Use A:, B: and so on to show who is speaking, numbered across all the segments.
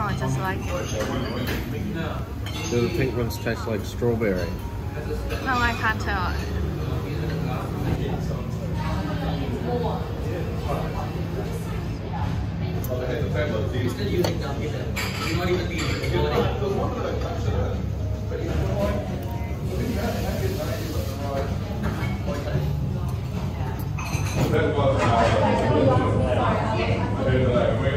A: Oh, just like
B: Do the pink ones taste like strawberry?
A: no, I can't tell.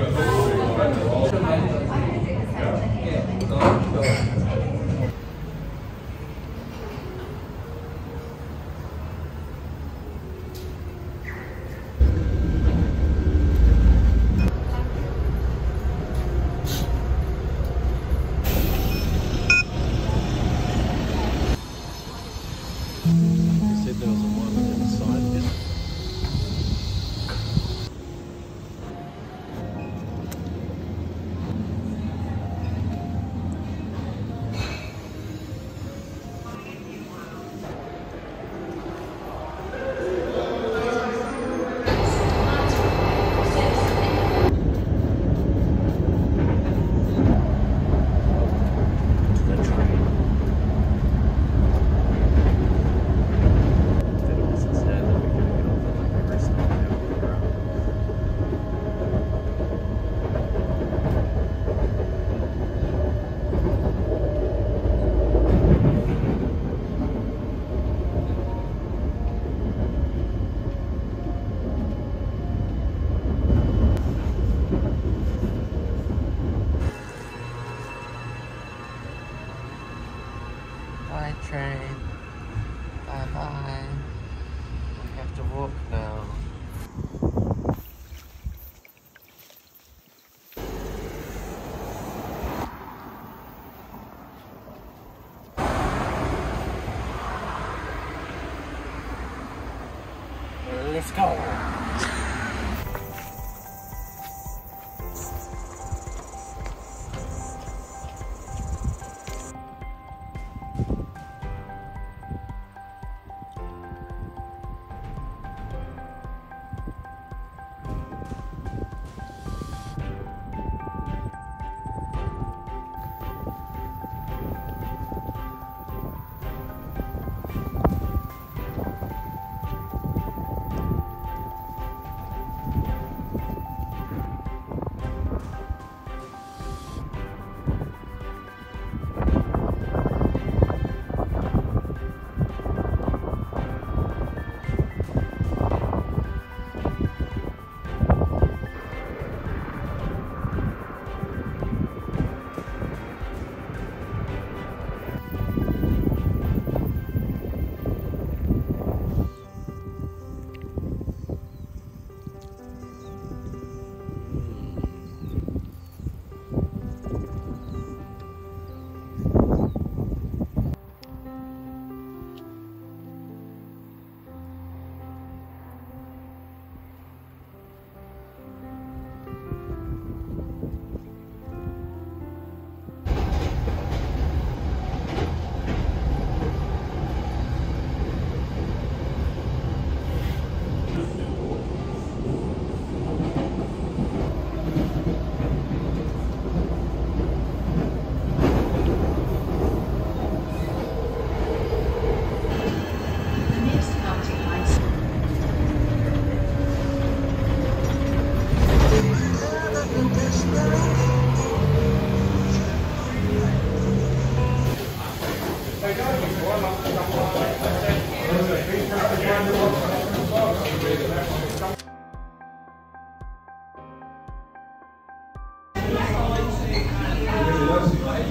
B: Bye train. Bye bye. We have to walk now. Let's go.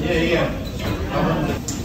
B: Yeah, yeah.